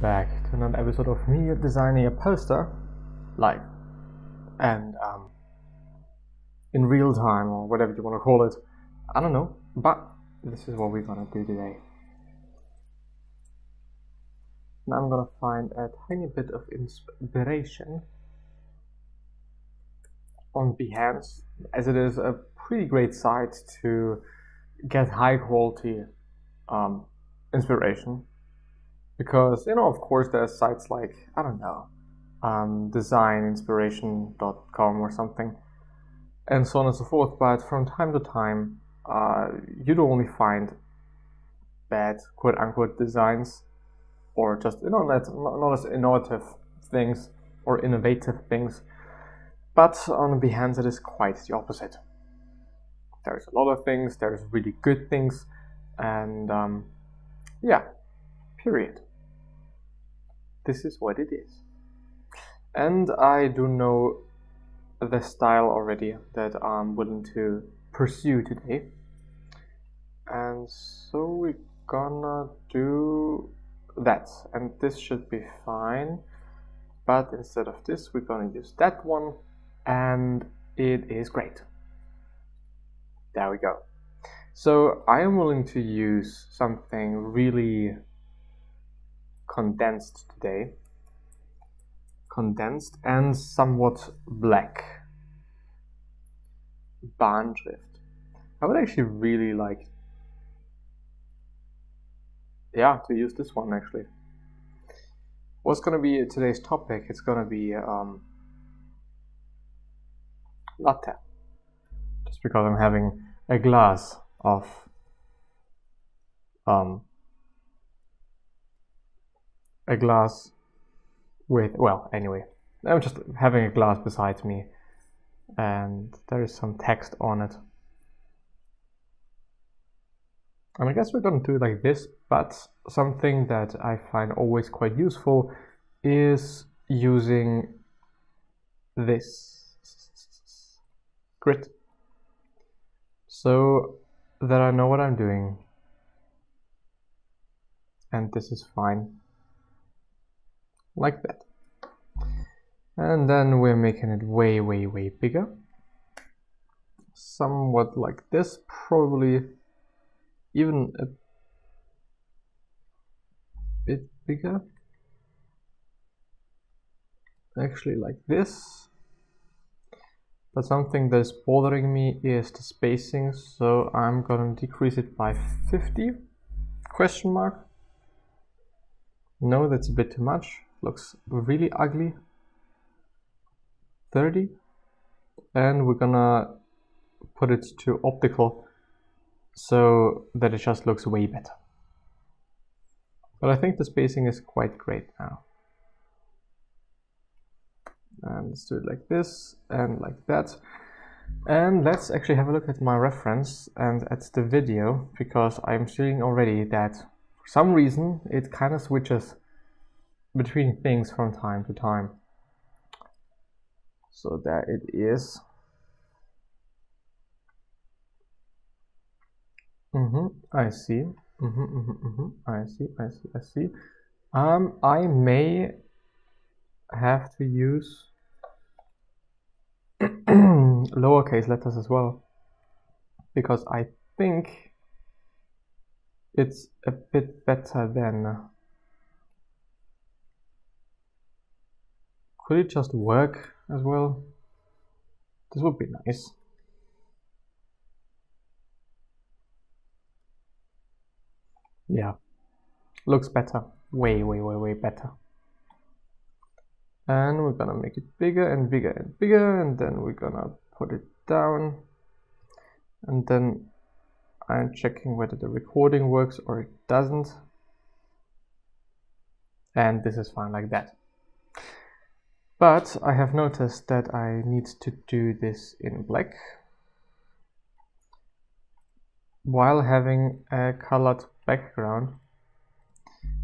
back to another episode of me designing a poster live and um, in real time or whatever you want to call it. I don't know, but this is what we're gonna do today. Now I'm gonna find a tiny bit of inspiration on Behance, as it is a pretty great site to get high quality um, inspiration because you know of course there's sites like i don't know um, designinspiration.com or something and so on and so forth but from time to time uh, you do only find bad quote unquote designs or just you know not, not as innovative things or innovative things but on behance it is quite the opposite. There's a lot of things there's really good things and um, yeah period this is what it is. And I do know the style already that I'm willing to pursue today. And so we're gonna do that. And this should be fine. But instead of this, we're gonna use that one. And it is great. There we go. So I am willing to use something really condensed today. Condensed and somewhat black. Bahnschrift. I would actually really like, yeah, to use this one actually. What's gonna be today's topic? It's gonna be um, latte. Just because I'm having a glass of um, a glass with, well, anyway, I'm just having a glass beside me and there is some text on it. And I guess we're going to do it like this, but something that I find always quite useful is using this grid. So that I know what I'm doing. And this is fine like that. And then we're making it way, way, way bigger. Somewhat like this, probably even a bit bigger. Actually like this. But something that's bothering me is the spacing, so I'm gonna decrease it by 50 question mark. No, that's a bit too much looks really ugly. 30 and we're gonna put it to optical so that it just looks way better. But I think the spacing is quite great now. And let's do it like this and like that. And let's actually have a look at my reference and at the video because I'm seeing already that for some reason it kind of switches between things from time to time. So that it is. Mm-hmm, I see. Mm-hmm, mm-hmm, mm-hmm. I see, I see, I see. Um, I may have to use lowercase letters as well because I think it's a bit better than Could it just work as well? This would be nice. Yeah, looks better. Way, way, way, way better. And we're gonna make it bigger and bigger and bigger, and then we're gonna put it down. And then I'm checking whether the recording works or it doesn't. And this is fine like that. But I have noticed that I need to do this in black while having a colored background.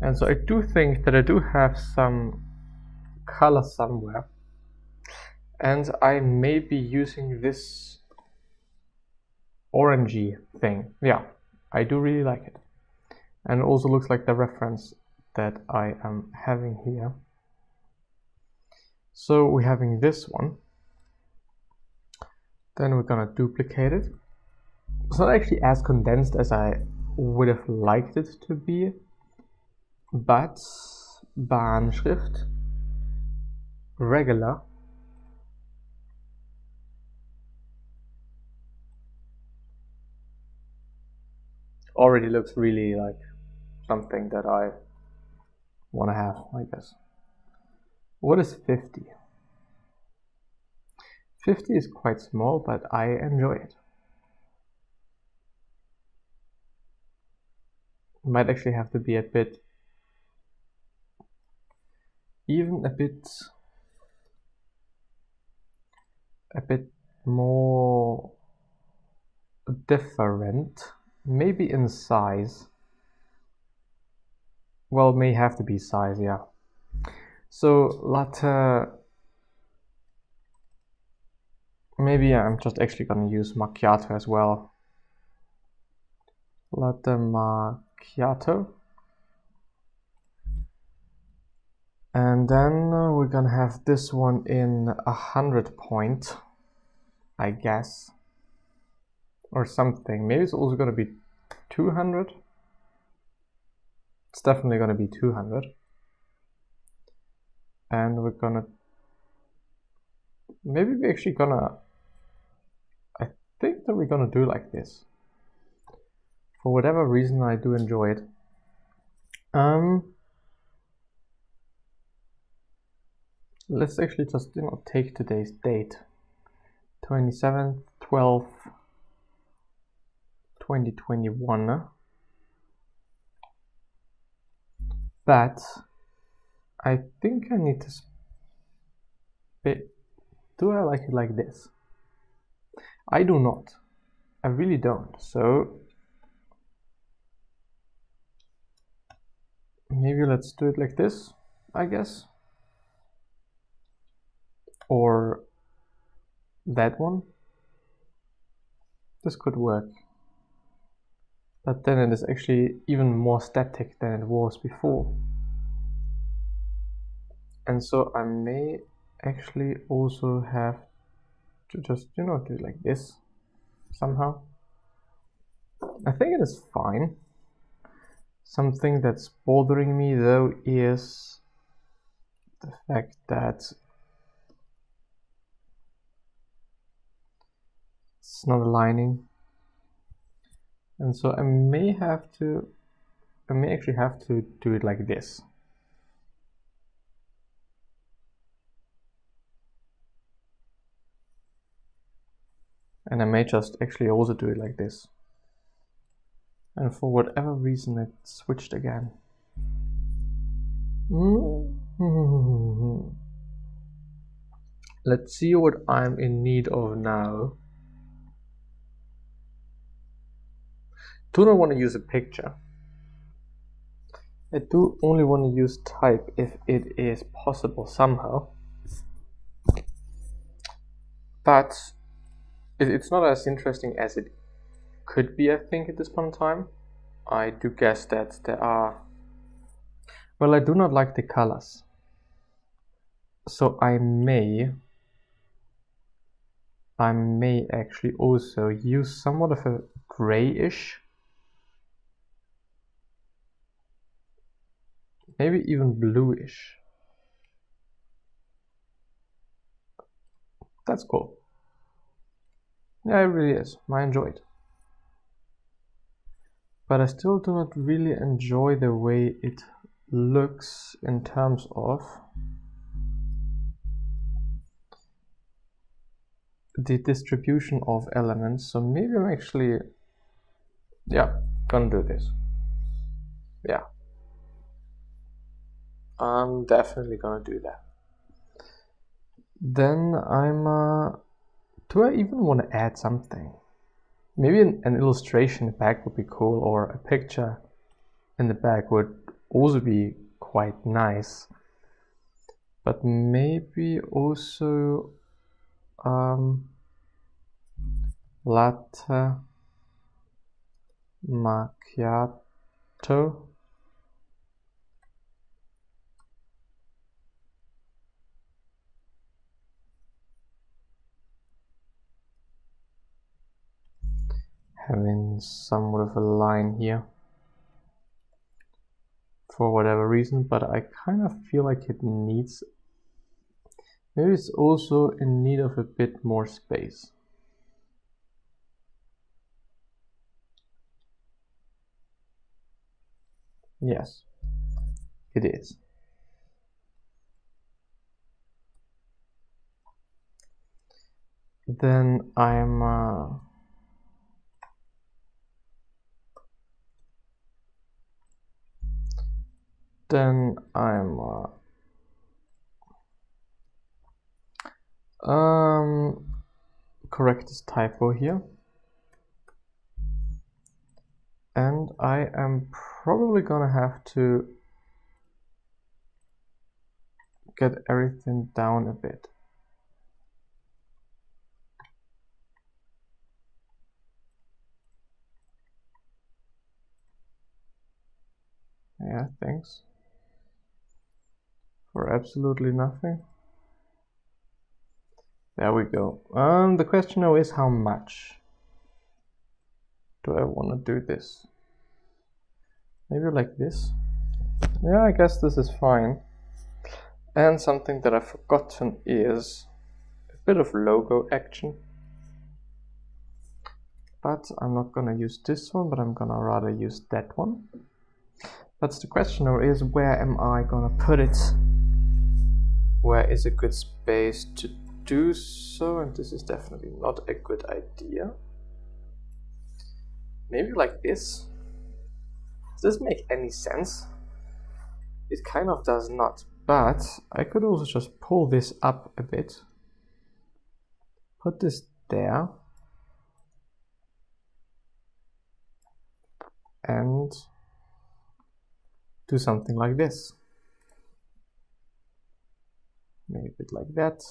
And so I do think that I do have some color somewhere. And I may be using this orangey thing. Yeah, I do really like it. And it also looks like the reference that I am having here. So we're having this one. Then we're gonna duplicate it. It's not actually as condensed as I would have liked it to be, but Bahnschrift, regular, already looks really like something that I want to have, I guess. What is 50? 50 is quite small, but I enjoy it. it. Might actually have to be a bit, even a bit, a bit more different, maybe in size. Well, may have to be size, yeah. So latte, maybe I'm just actually gonna use macchiato as well. Latte macchiato. And then uh, we're gonna have this one in a hundred point, I guess, or something. Maybe it's also gonna be 200. It's definitely gonna be 200 and we're gonna maybe we're actually gonna I think that we're gonna do like this. For whatever reason I do enjoy it. Um let's actually just you know take today's date. 27th 12th 2021 but I think I need to spit. Do I like it like this? I do not. I really don't. So maybe let's do it like this, I guess. Or that one. This could work. But then it is actually even more static than it was before and so I may actually also have to just you know do it like this somehow. I think it is fine. Something that's bothering me though is the fact that it's not aligning. And so I may have to I may actually have to do it like this and I may just actually also do it like this. And for whatever reason it switched again. Let's see what I'm in need of now. Do not want to use a picture. I do only want to use type if it is possible somehow. But it's not as interesting as it could be, I think, at this point in time. I do guess that there are. Well, I do not like the colors. So I may. I may actually also use somewhat of a grayish. Maybe even bluish. That's cool. Yeah, it really is. I enjoy it. But I still do not really enjoy the way it looks in terms of the distribution of elements. So maybe I'm actually, yeah, gonna do this. Yeah. I'm definitely gonna do that. Then I'm uh, do I even want to add something? Maybe an, an illustration back would be cool, or a picture in the back would also be quite nice. But maybe also um, latte macchiato having somewhat of a line here for whatever reason, but I kind of feel like it needs, maybe it's also in need of a bit more space. Yes, it is. Then I'm uh, then I'm uh, um correct this typo here. And I am probably gonna have to get everything down a bit. Yeah thanks for absolutely nothing. There we go. Um, the question now is how much do I want to do this? Maybe like this? Yeah, I guess this is fine. And something that I've forgotten is a bit of logo action. But I'm not gonna use this one, but I'm gonna rather use that one. That's the question now is where am I gonna put it? Where is a good space to do so and this is definitely not a good idea. Maybe like this. Does this make any sense? It kind of does not but I could also just pull this up a bit. Put this there. And do something like this maybe a bit like that.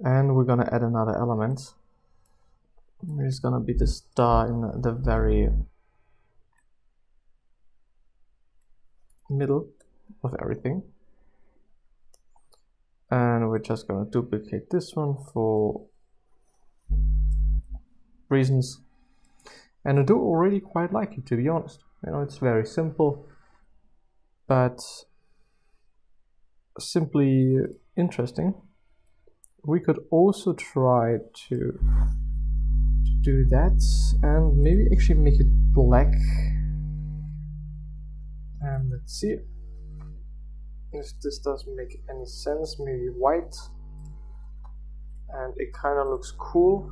And we're gonna add another element. It's gonna be the star in the very middle of everything. And we're just gonna duplicate this one for reasons. And I do already quite like it to be honest. You know it's very simple but simply interesting. We could also try to, to do that and maybe actually make it black. And let's see if this doesn't make any sense. Maybe white. And it kind of looks cool.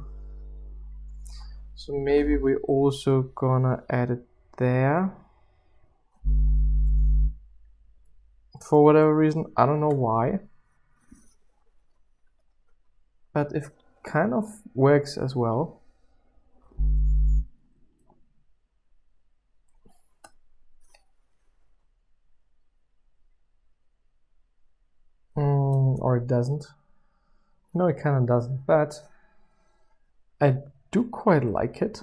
So maybe we're also gonna add it there. For whatever reason. I don't know why. But it kind of works as well. Mm, or it doesn't. No, it kind of doesn't, but I do quite like it.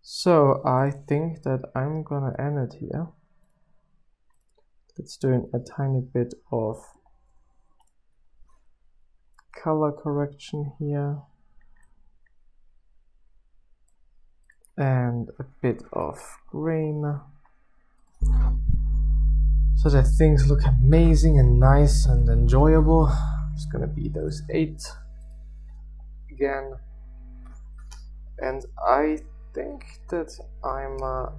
So I think that I'm gonna end it here let's do a tiny bit of color correction here. And a bit of grain so that things look amazing and nice and enjoyable. It's gonna be those eight again. And I think that I'm uh,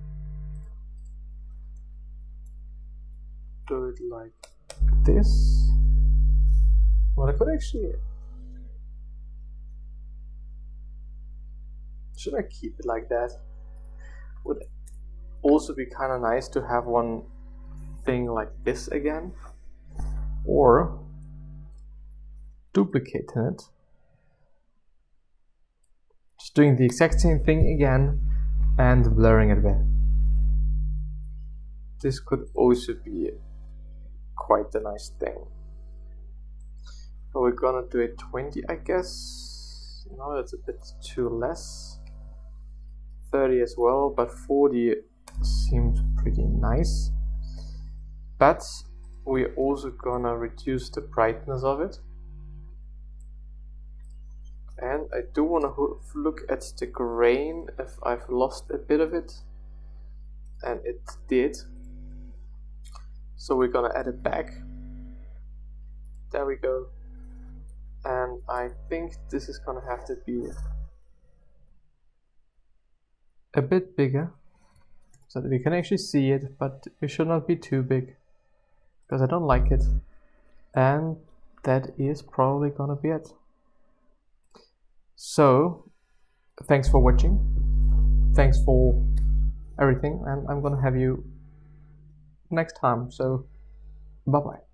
do it like this. Well, I could actually. Should I keep it like that? Would also be kind of nice to have one thing like this again. Or duplicating it. Just doing the exact same thing again and blurring it a bit. This could also be quite a nice thing. But we're gonna do it 20, I guess. No, that's a bit too less. 30 as well, but 40 seems pretty nice. But we're also gonna reduce the brightness of it. and I do want to look at the grain if I've lost a bit of it and it did so we're gonna add it back. There we go. And I think this is gonna have to be a bit bigger so that we can actually see it but it should not be too big because I don't like it. And that is probably gonna be it. So thanks for watching. Thanks for everything. And I'm gonna have you next time. So bye bye